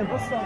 é emoção.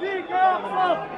Vingança!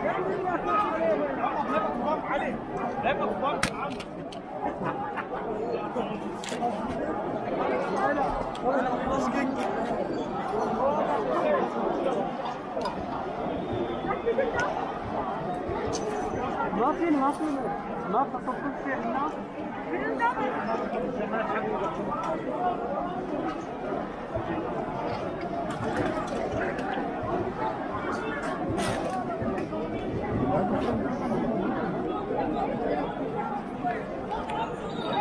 ما فين ما فين ما تصدق في هنا Thank you. Thank you.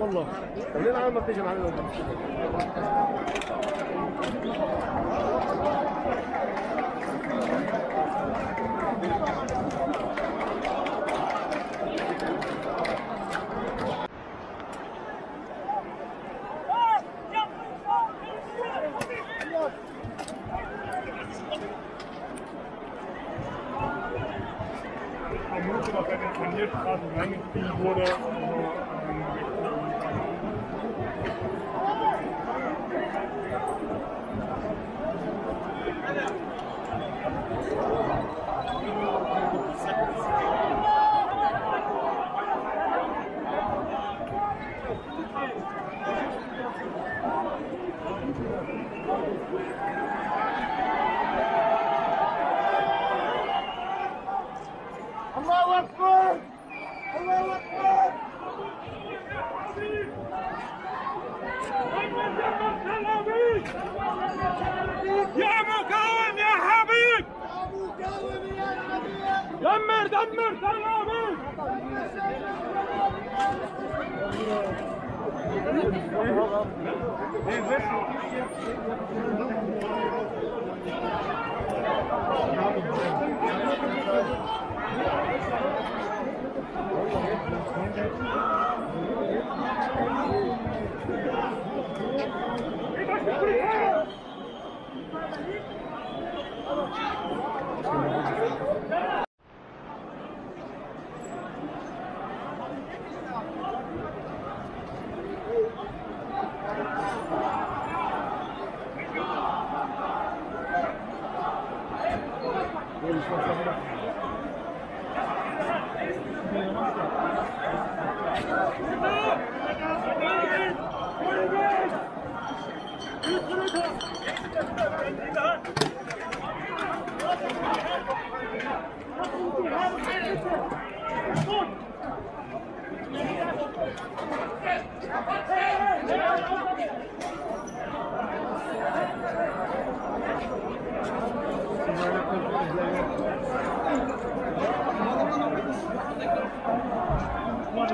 والله. ما بتيجي معانا Thank you.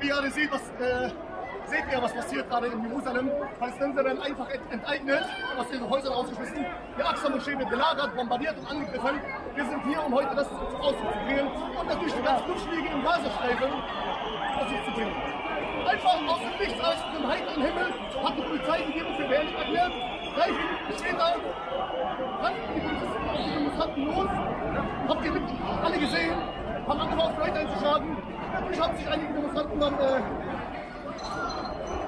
Wie alle sieht was. Äh seht ihr, was passiert gerade in Jerusalem. Palästinenser werden einfach ent- enteignet, aus ihren Häusern ausgeschmissen. Die Aqsa-Moschee wird gelagert, bombardiert und angegriffen. Wir sind hier, um heute das zum Ausdruck zu bringen und natürlich die ganzen Luftschläge im Gazastreifen Ausdruck zu bringen. Einfach aus dem Nichts, aus dem heiteren Himmel, hat die Polizei die Gegend für beherrscht erklärt. Drei Minuten später rannten die Polizisten auf die Demonstranten los. Habt ihr alle gesehen? Haben angefangen, auf Leute einzuschlagen. Natürlich haben sich einige Demonstranten dann äh,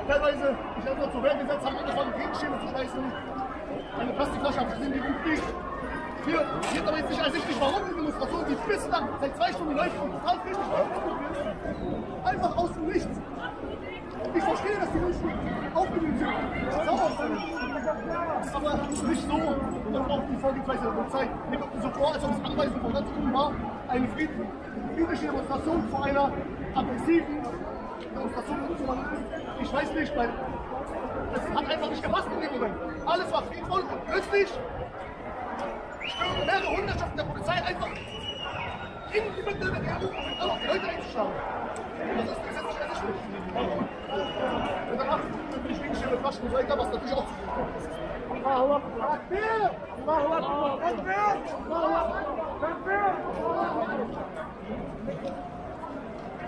teilweise sich einfach zur Wehr gesetzt, haben angefangen, Gegenstände zu schmeißen. Eine Plastikflasche haben sie in die gelegt. Hier wird aber jetzt nicht ersichtlich, warum die Demonstration, die bislang seit zwei Stunden läuft und total friedlich einfach aus dem Nichts. Ich verstehe, dass die Menschen aufgewühlt sind, sauer sind, aber nicht so, und auch die Vorgehensweise der Polizei. Mir kommt so vor, als ob es Anweisung von ganz oben war, eine fried- friedliche Demonstration vor einer aggressiven Demonstration zu machen Ich weiß nicht, weil es hat einfach nicht gepasst in dem Moment. Alles war friedvoll und plötzlich stürmen mehrere Hundertschaften der Polizei einfach in die Mitte der EU, um dann auch die Leute einzuschlagen. Das ist gesetzlich ersichtlich. Und danach bin ich wegen schöne Flaschen und so weiter, was natürlich auch zu tun ist. الله اكبر تكبير الله اكبر تكبير الله اكبر تكبير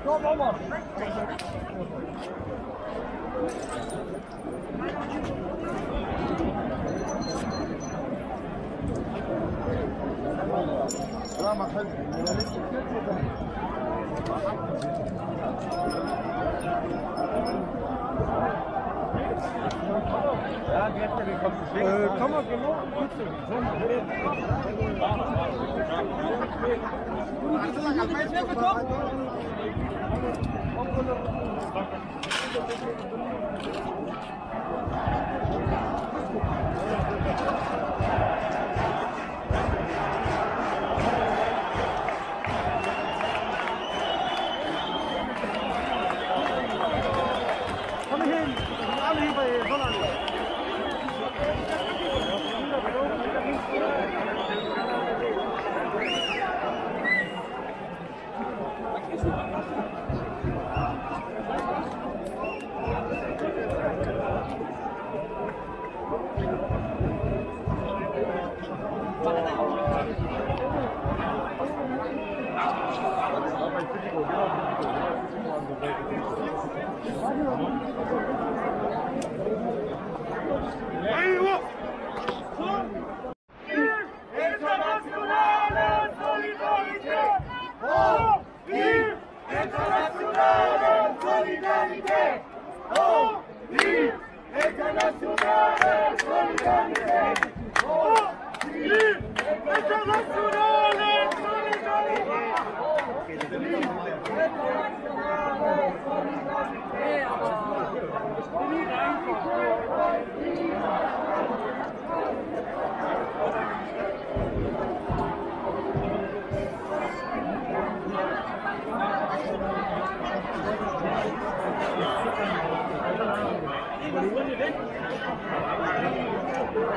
طب عمر äh, kann Thank you. 이거 누군데? Thank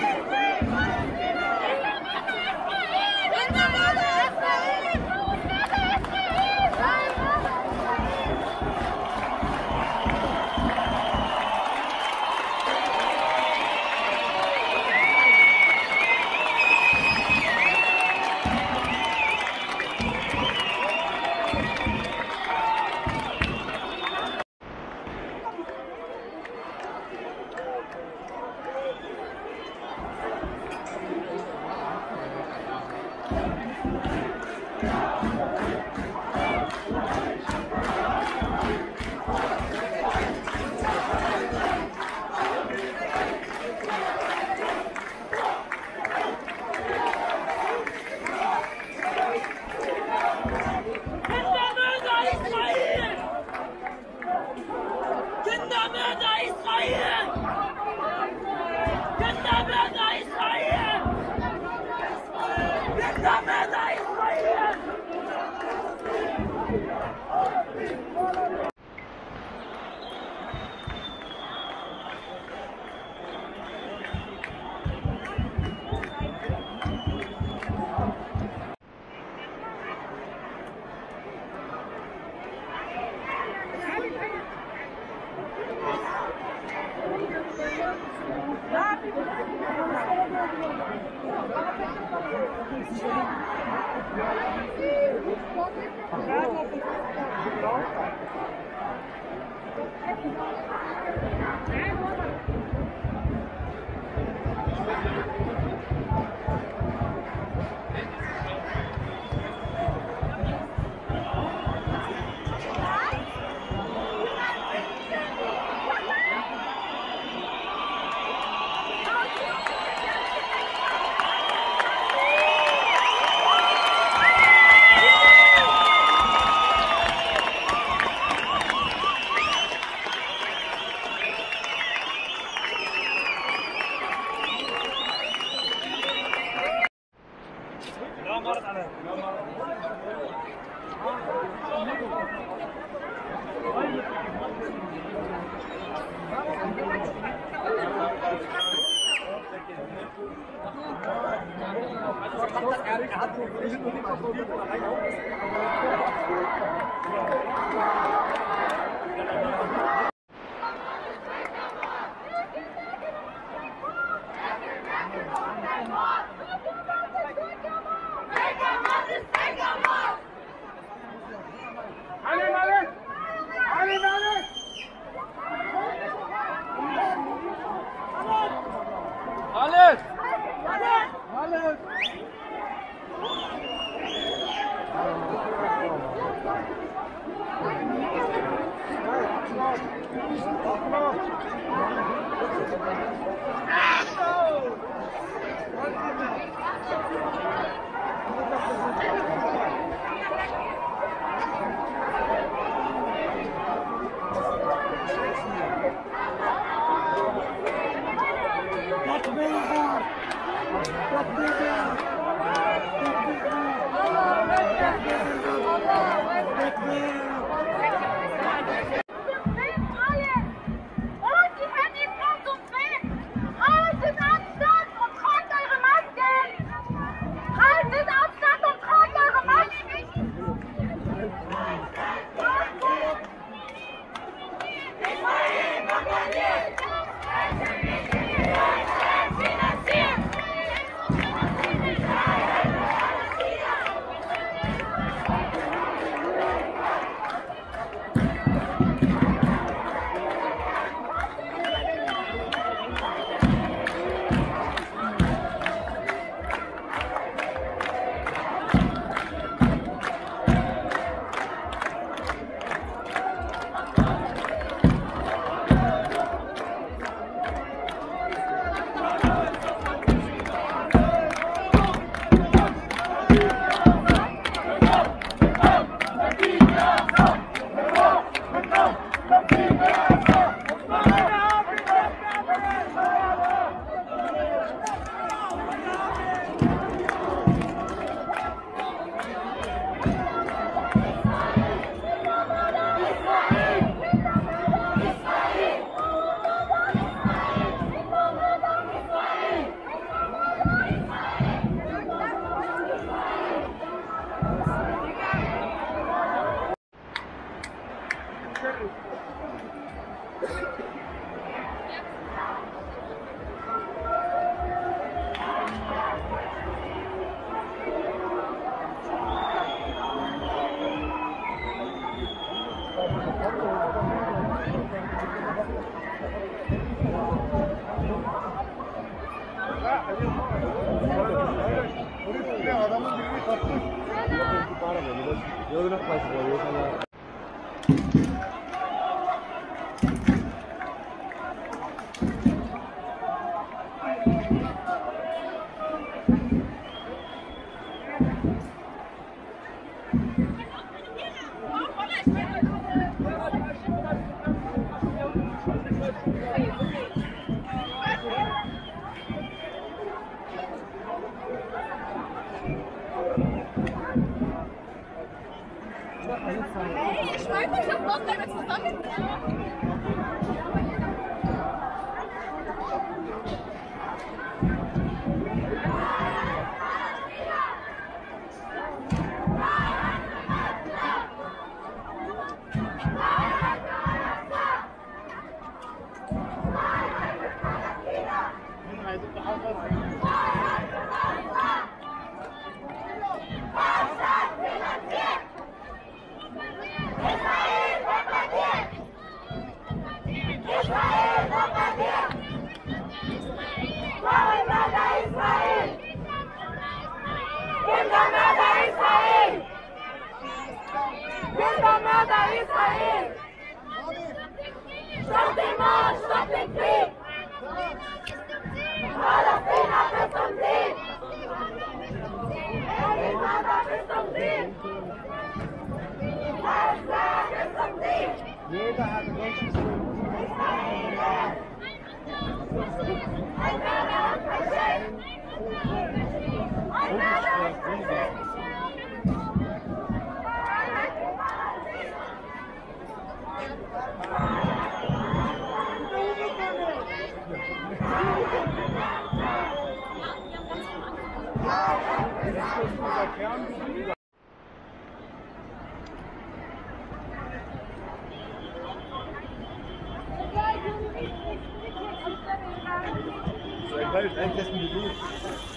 you. Thank you. quase Viva,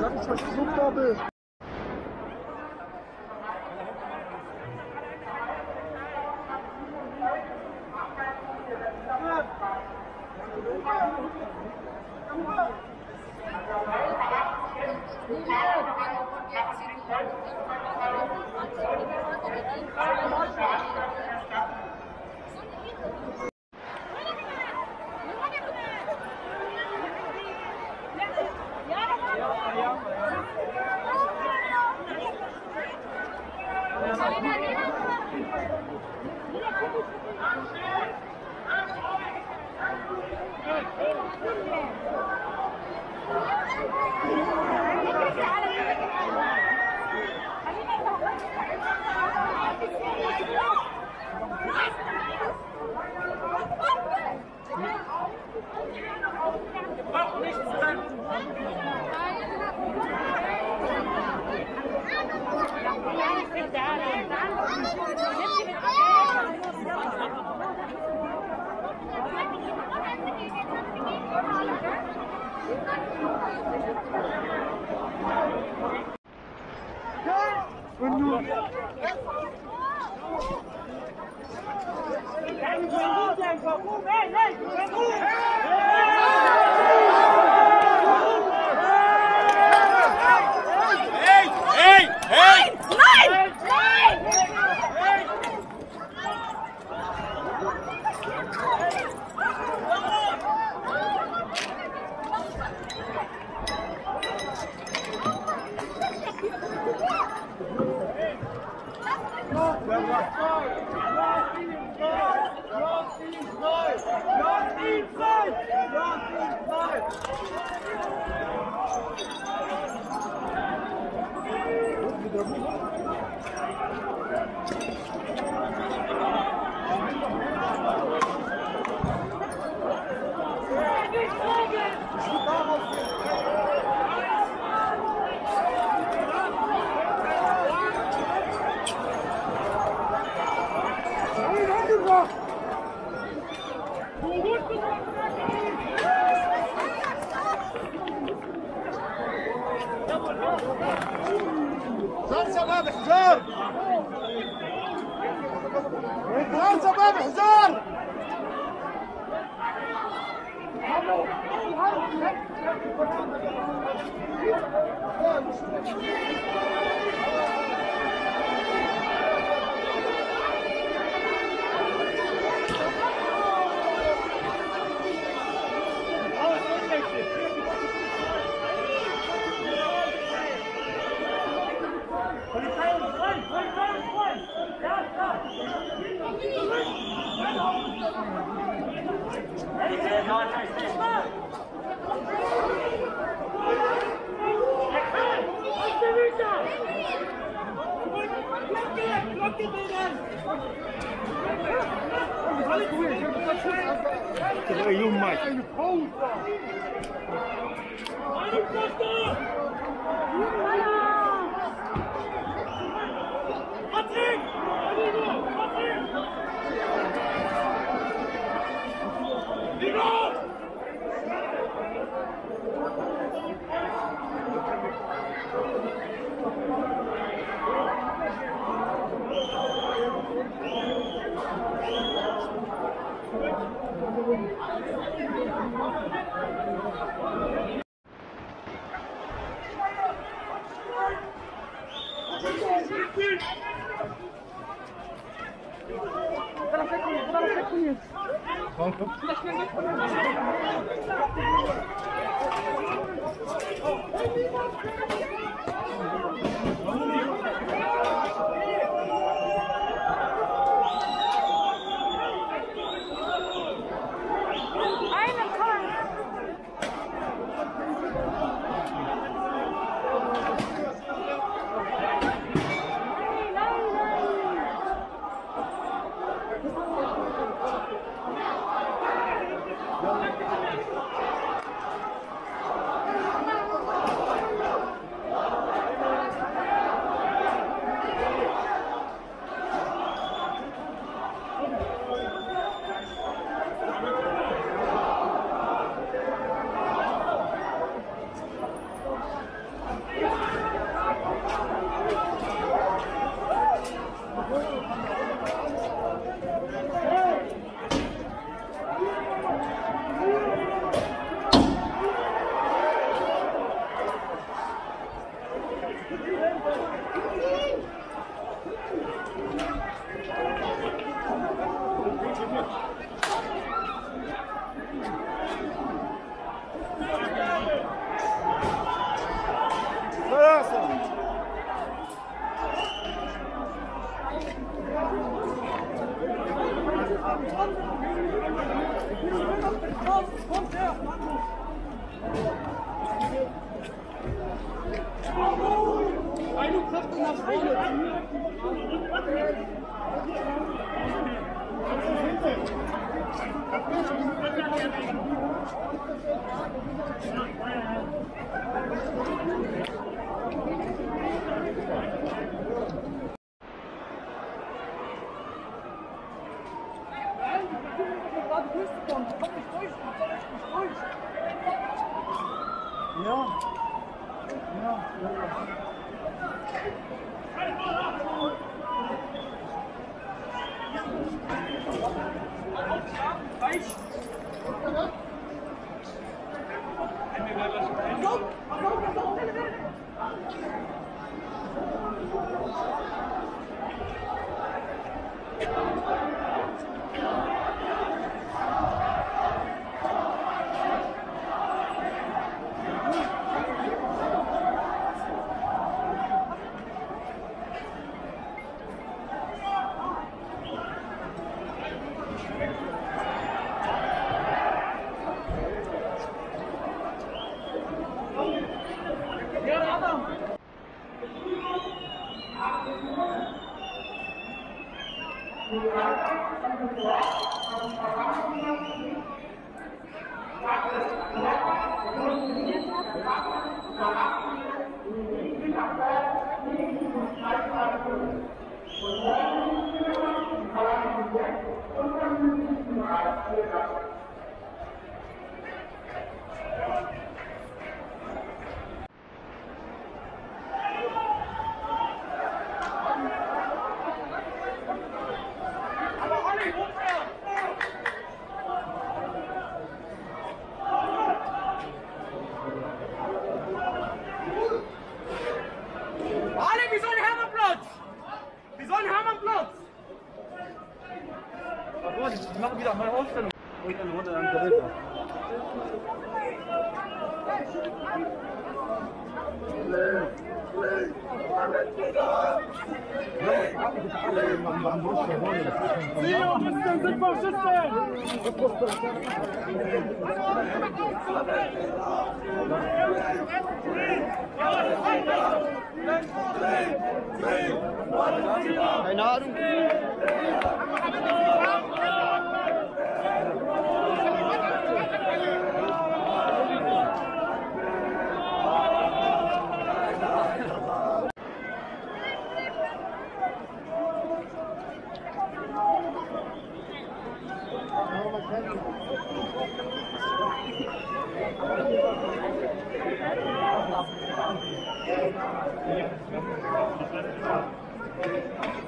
Zaten çocuk mutlu 滚住！滚住！滚住！滚住！滚住！滚住！住！حزام شباب حزام حزام شباب حزام Thank you. وإلى الوضع عند الربا Reinaldo! Thank you.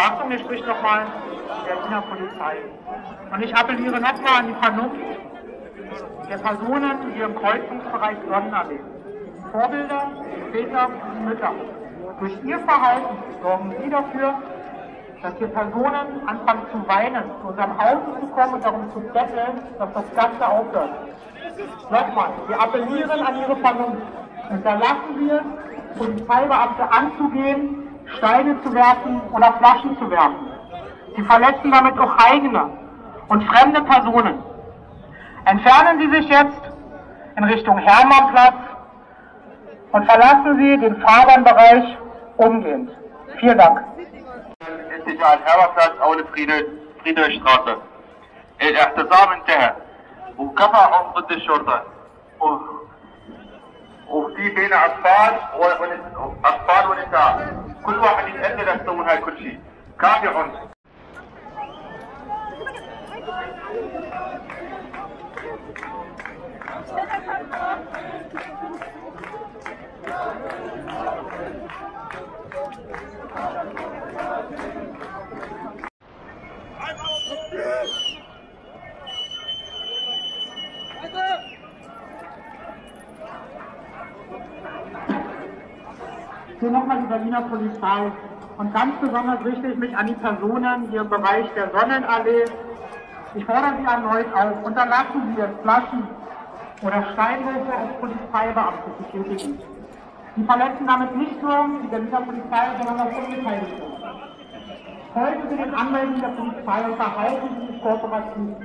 Achtung, hier spricht nochmal der Wiener Polizei. Und ich appelliere nochmal an die Vernunft der Personen hier im Kreuzungsbereich Sonnenallee. Vorbilder, Väter und Mütter. Durch ihr Verhalten sorgen sie dafür, dass hier Personen anfangen zu weinen, zu unserem Haus zu kommen und darum zu betteln, dass das Ganze aufhört. Nochmal, wir appellieren an ihre Vernunft. Unterlassen wir, Polizeibeamte anzugehen, Steine zu werfen oder Flaschen zu werfen. Sie verletzen damit auch eigene und fremde Personen. Entfernen Sie sich jetzt in Richtung Hermannplatz und verlassen Sie den Fahrbahnbereich umgehend. Vielen Dank. استجعل هرفت أو الفريدة فريدة اشتراطة الاعتصام انتهى وكفاهم ضد الشرطة و- وفي بين أطفال أطفال ونساء كل واحد يتاذى يسوون هاي كل شيء كافي عنف Thank you. Hier nochmal die Berliner Polizei. Und ganz besonders richte ich mich an die Personen hier im Bereich der Sonnenallee. Ich fordere Sie erneut auf, unterlassen Sie es, Flaschen oder Steinwürfe auf Polizeibeamte zu tätigen. Sie verletzen damit nicht nur die Berliner Polizei, sondern auch Unbeteiligte. Folgen Sie den Anmeldungen der Polizei und verhalten Sie sich kooperativ.